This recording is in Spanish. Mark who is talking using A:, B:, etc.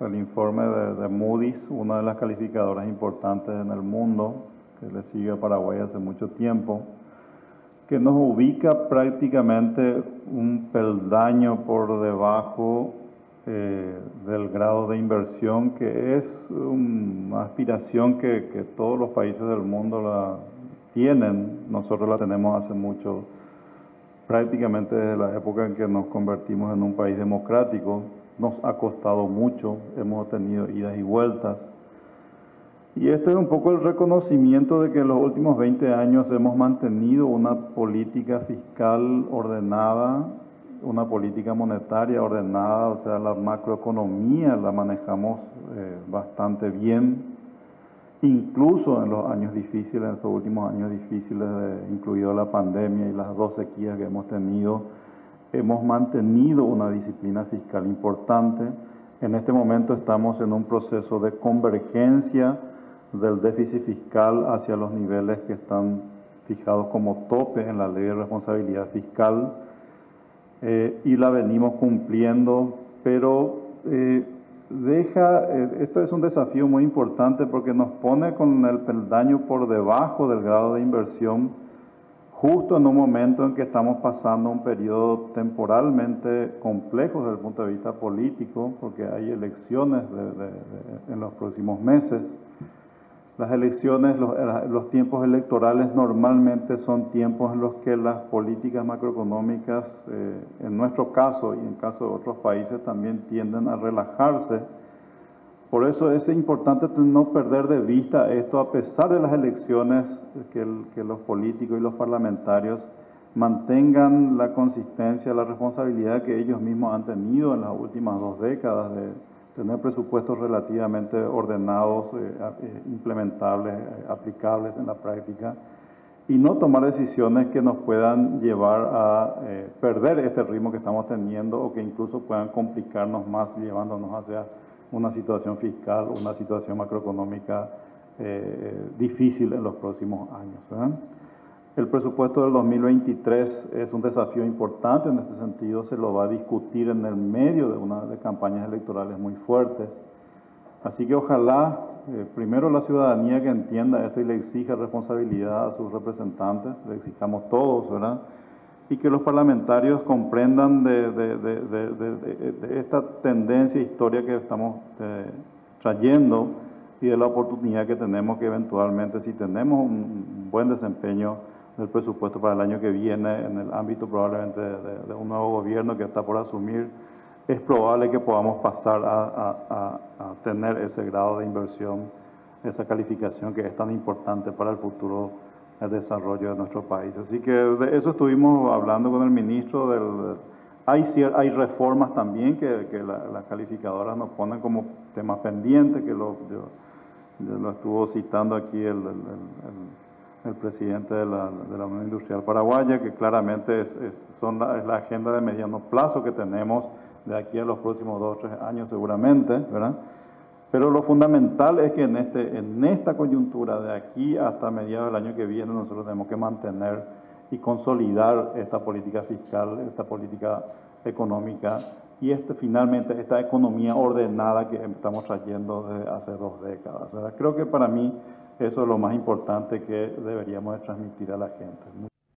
A: El informe de, de, Moody's, una de las calificadoras importantes en el mundo, que le sigue a Paraguay hace mucho tiempo, que nos ubica prácticamente un peldaño por debajo eh, del grado de inversión, que es una aspiración que, que, todos los países del mundo la tienen. Nosotros la tenemos hace mucho, prácticamente desde la época en que nos convertimos en un país democrático. Nos ha costado mucho, hemos tenido idas y vueltas. Y este es un poco el reconocimiento de que en los últimos 20 años hemos mantenido una política fiscal ordenada, una política monetaria ordenada, o sea, la macroeconomía la manejamos eh, bastante bien, incluso en los años difíciles, en estos últimos años difíciles, incluido la pandemia y las dos sequías que hemos tenido, hemos mantenido una disciplina fiscal importante. En este momento estamos en un proceso de convergencia del déficit fiscal hacia los niveles que están fijados como tope en la ley de responsabilidad fiscal eh, y la venimos cumpliendo, pero eh, deja, eh, esto es un desafío muy importante porque nos pone con el peldaño por debajo del grado de inversión justo en un momento en que estamos pasando un periodo temporalmente complejo desde el punto de vista político, porque hay elecciones en los próximos meses. Las elecciones, eh, los, tiempos electorales normalmente son tiempos en los que las políticas macroeconómicas, eh, en nuestro caso y en caso de otros países, también tienden a relajarse. Por eso es importante no perder de vista esto, a pesar de las elecciones, que, los políticos y los parlamentarios mantengan la consistencia, la responsabilidad que ellos mismos han tenido en las últimas dos décadas de tener presupuestos relativamente ordenados, eh, eh, implementables, eh, aplicables en la práctica y no tomar decisiones que nos puedan llevar a perder este ritmo que estamos teniendo o que incluso puedan complicarnos más llevándonos hacia una situación fiscal, una situación macroeconómica difícil en los próximos años. El presupuesto del 2023 es un desafío importante en este sentido, se lo va a discutir en el medio de una de campañas electorales muy fuertes. Así que ojalá, eh, primero la ciudadanía que entienda esto y le exija responsabilidad a sus representantes, le exijamos todos, ¿verdad? Y que los parlamentarios comprendan de, esta tendencia, historia que estamos eh, trayendo y de la oportunidad que tenemos que eventualmente, si tenemos un buen desempeño, del presupuesto para el año que viene en el ámbito probablemente de, un nuevo gobierno que está por asumir, es probable que podamos pasar a, tener ese grado de inversión, esa calificación que es tan importante para el futuro del desarrollo de nuestro país. Así que de eso estuvimos hablando con el ministro. Del, hay, hay reformas también que, que las calificadoras nos ponen como tema pendiente, que lo, lo estuvo citando aquí el el presidente de la, la Unión Industrial Paraguaya, que claramente es, la, es la agenda de mediano plazo que tenemos de aquí a los próximos dos o tres años seguramente, ¿verdad? Pero lo fundamental es que en, este, en esta coyuntura, de aquí hasta mediados del año que viene, nosotros tenemos que mantener y consolidar esta política fiscal, esta política económica y este, finalmente esta economía ordenada que estamos trayendo desde hace dos décadas. Creo que para mí eso es lo más importante que deberíamos de transmitir a la gente.